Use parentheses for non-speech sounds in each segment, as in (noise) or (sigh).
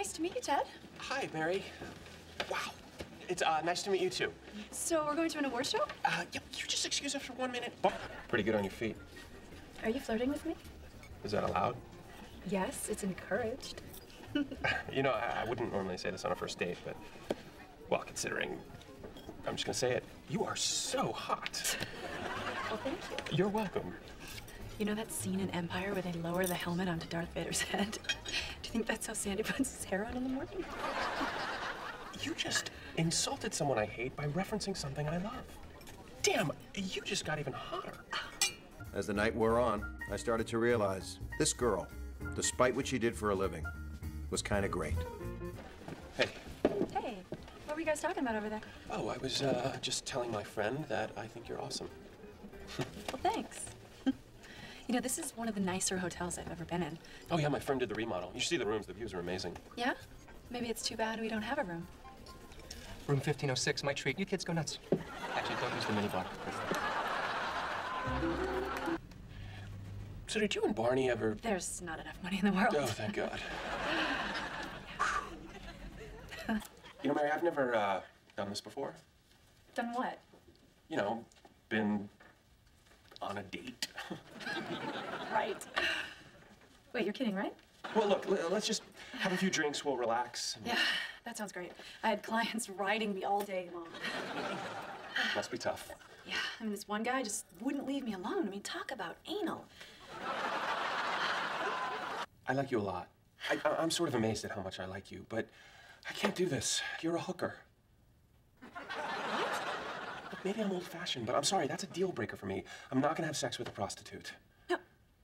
Nice to meet you, Ted. Hi, Mary. Wow. It's uh, nice to meet you too. So we're going to an award show? Uh, yep, you just excuse us for one minute. Pretty good on your feet. Are you flirting with me? Is that allowed? Yes, it's encouraged. (laughs) You know, I, I wouldn't normally say this on a first date, but, well, considering, I'm just gonna say it, you are so hot. Well, thank you. You're welcome. You know that scene in Empire where they lower the helmet onto Darth Vader's (laughs) head? Do think that's how Sandy (laughs) puts his hair on in the morning? You just insulted someone I hate by referencing something I love. Damn, you just got even hotter. As the night wore on, I started to realize this girl, despite what she did for a living, was kind of great. Hey. Hey, what were you guys talking about over there? Oh, I was uh, just telling my friend that I think you're awesome. (laughs) Well, thanks. You know, this is one of the nicer hotels I've ever been in. Oh yeah, my friend did the remodel. You should see the rooms. The views are amazing. Yeah? Maybe it's too bad we don't have a room. Room 1506 my treat you kids go nuts. Actually, don't use the minibar. So did you and Barney ever? There's not enough money in the world. Oh, thank God. you know, Mary, I've never uh, done this before. Done what? You know, been on a date. (laughs) Right. Wait, you're kidding, right? well, look, l- let's just have a few drinks. We'll relax. Yeah, that sounds great. I had clients riding me all day long. Must be tough. Yeah, I mean, this one guy just wouldn't leave me alone. I mean, talk about anal. I like you a lot. I, I- I'm sort of amazed at how much I like you, but I can't do this. You're a hooker. Look, Maybe I'm old-fashioned, but I'm sorry. That's a deal breaker for me. I'm not gonna have sex with a prostitute. No,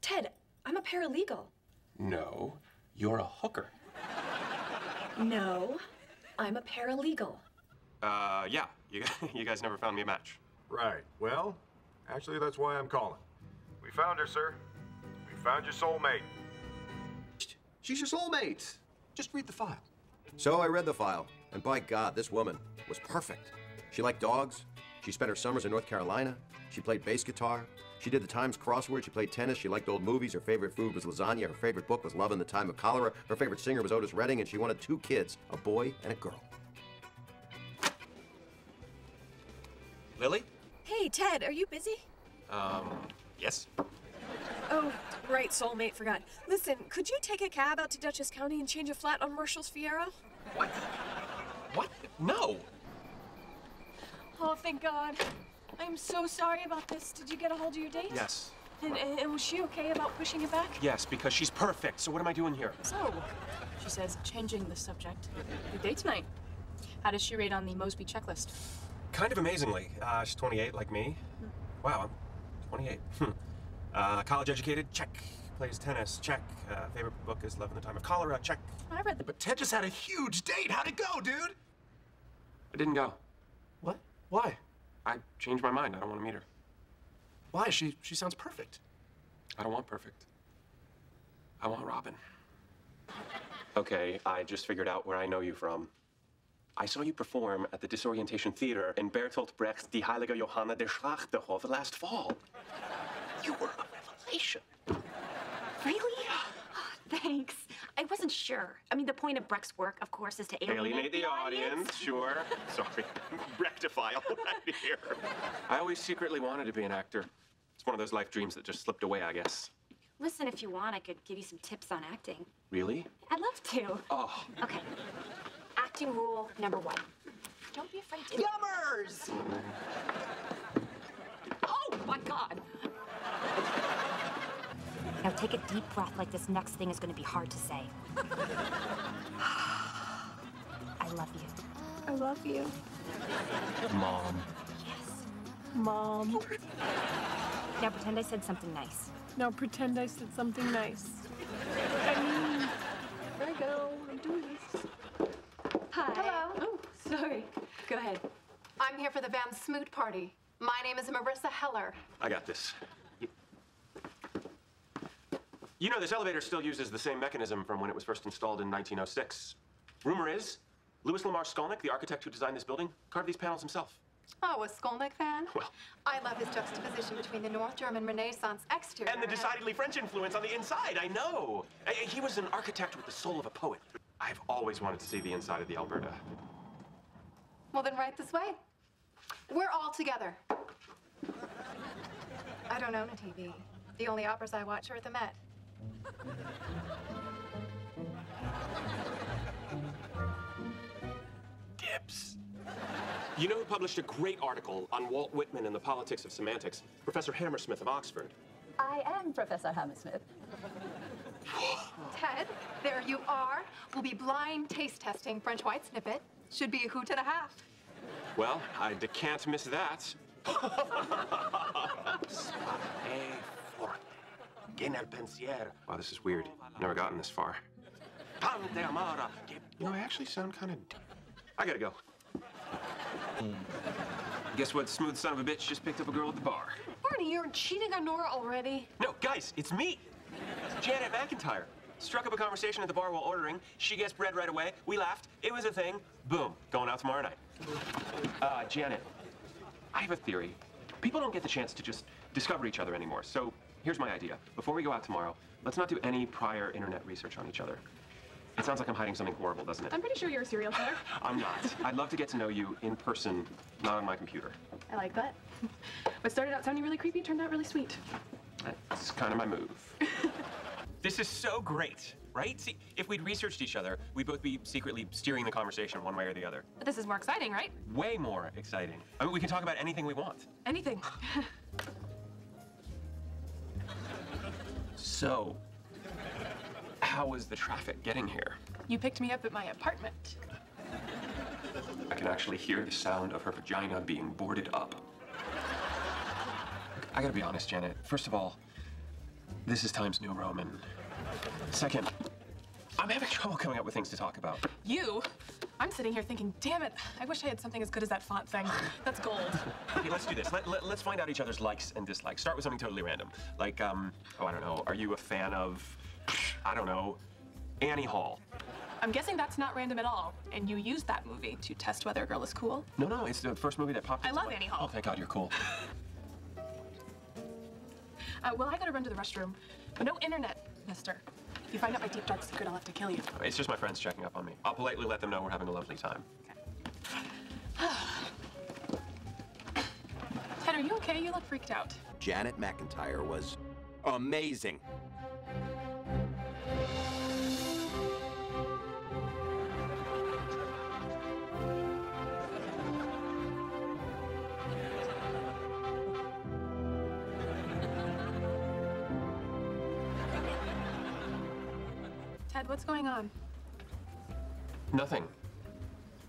Ted, I'm a paralegal. No, you're a hooker. No, I'm a paralegal. Uh, yeah. You, (laughs) you guys never found me a match. Right. Well, actually, that's why I'm calling. We found her, sir. We found your soulmate. She's your soulmate. Just read the file. So I read the file, and by God, this woman was perfect. She liked dogs. She spent her summers in North Carolina. She played bass guitar. She did the Times crossword. She played tennis. She liked old movies. Her favorite food was lasagna. Her favorite book was Love in the Time of Cholera. Her favorite singer was Otis Redding, and she wanted two kids, a boy and a girl. Lily? Hey, Ted, are you busy? Um, yes. Oh, right, soulmate, forgot. Listen, could you take a cab out to Dutchess County and change a flat on Marshall's Fiero? What? What? No. Oh, thank God. I'm so sorry about this. Did you get a hold of your date? Yes. And, and, and was she okay about pushing it back? Yes, because she's perfect. So what am I doing here? So, she says, changing the subject. Your date tonight. How does she rate on the Mosby checklist? Kind of amazingly. Uh, she's 28, like me. Wow, I'm 28. Hmm. uh, college educated? Check. Plays tennis? Check. Uh, favorite book is Love in the Time of Cholera? Check. I read the But Ted just had a huge date. How'd it go, dude? I didn't go. What? Why? I changed my mind. I don't want to meet her. Why? She she sounds perfect. I don't want perfect. I want Robin. Okay, I just figured out where I know you from. I saw you perform at the Disorientation Theater in Bertolt Brecht's Die Heilige Johanna der Schlachthöfe last fall. You were a revelation. Really? (gasps) Thanks. I wasn't sure. I mean, the point of Brecht's work, of course, is to alienate, Alienate the audience, sure. (laughs) Sorry. (laughs) Rectify all right (laughs) here. I always secretly wanted to be an actor. It's one of those life dreams that just slipped away, I guess. Listen, if you want, I could give you some tips on acting. Really? I'd love to. Oh. Okay. Acting rule number one. Don't be afraid to. Yummers! Oh my God. Now take a deep breath like this next thing is going to be hard to say. I love you. I love you. Mom. Yes. Mom. Now pretend I said something nice. Now pretend I said something nice. I mean, there I go. I'm doing this. Hi. Hello. Oh, sorry. Go ahead. I'm here for the Van Smoot party. My name is Marissa Heller. I got this. You know, this elevator still uses the same mechanism from when it was first installed in 1906. Rumor is, Louis Lamar Skolnick, the architect who designed this building, carved these panels himself. Oh, a Skolnick fan? Well- I love his juxtaposition between the North German Renaissance exterior And the decidedly French influence on the inside, I know. He was an architect with the soul of a poet. I've always wanted to see the inside of the Alberta. Well, then right this way. We're all together. I don't own a TV. The only operas I watch are at the Met. Dibs. You know who published a great article on Walt Whitman and the politics of semantics? Professor Hammersmith of Oxford. I am Professor Hammersmith. (gasps) Ted, there you are. We'll be blind taste testing French white snippet. Should be a hoot and a half. Well, I can't miss that. (laughs) Wow, this is weird. Never gotten this far. You know, I actually sound kind of. I gotta go. Guess what? Smooth son of a bitch just picked up a girl at the bar. Barney, you're cheating on Nora already. No, guys, it's me, Janet McIntyre. Struck up a conversation at the bar while ordering. She gets bread right away. We laughed. It was a thing. Boom. Going out tomorrow night. Uh, Janet, I have a theory. People don't get the chance to just discover each other anymore. So here's my idea. Before we go out tomorrow, let's not do any prior internet research on each other. It sounds like I'm hiding something horrible, doesn't it? I'm pretty sure you're a serial killer. (laughs) I'm not. I'd love to get to know you in person, not on my computer. I like that. What started out sounding really creepy turned out really sweet. That's kind of my move. (laughs) this is so great, right? See, if we'd researched each other, we'd both be secretly steering the conversation one way or the other. But this is more exciting, right? Way more exciting. I mean, we can talk about anything we want. Anything. (laughs) So, how was the traffic getting here? you picked me up at my apartment. I can actually hear the sound of her vagina being boarded up. I gotta be honest, Janet. First of all, this is Times New Roman. Second, I'm having trouble coming up with things to talk about. You? I'm sitting here thinking, damn it, I wish I had something as good as that font thing. That's gold. (laughs) Okay, let's do this. Let, let, us find out each other's likes and dislikes. Start with something totally random. Like, um, oh, I don't know. Are you a fan of, I don't know, Annie Hall? I'm guessing that's not random at all. And you used that movie to test whether a girl is cool. No, no, it's the first movie that popped I love my- Annie Hall. Oh, thank God you're cool. (laughs) Uh, well, I gotta run to the restroom. But no internet, mister. If you find out my deep dark secret, I'll have to kill you. It's just my friends checking up on me. I'll politely let them know we're having a lovely time. (sighs) Ted, are you okay? You look freaked out. Janet McIntyre was amazing. Ted, what's going on? Nothing.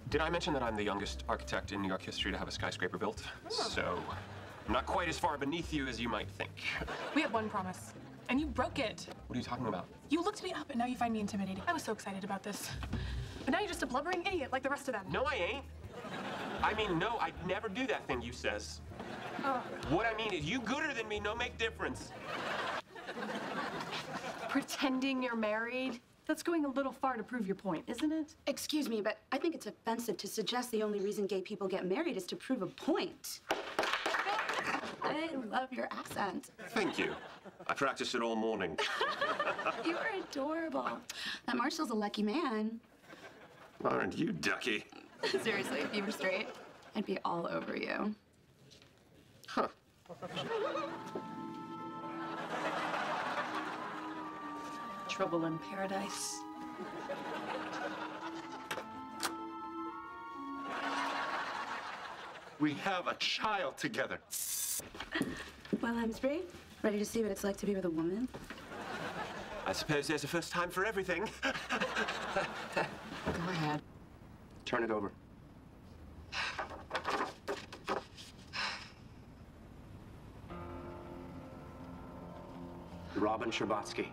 Did I mention that I'm the youngest architect in New York history to have a skyscraper built? Oh. So, I'm not quite as far beneath you as you might think. We had one promise, and you broke it. What are you talking about? You looked me up, and now you find me intimidating. I was so excited about this. But now you're just a blubbering idiot like the rest of them. No, I ain't. I mean, no, I'd never do that thing you says. Oh. What I mean is, you gooder than me, no make difference. Pretending you're married? That's going a little far to prove your point, isn't it? Excuse me, but I think it's offensive to suggest the only reason gay people get married is to prove a point. I love your accent. Thank you. I practiced it all morning. (laughs) You are adorable. That Marshall's a lucky man. Aren't you, Ducky? (laughs) Seriously, if you were straight, I'd be all over you. Huh. Trouble in paradise. We have a child together. Well, I'm straight. Ready to see what it's like to be with a woman? I suppose there's a first time for everything. Go ahead. Turn it over. Robin Scherbatsky.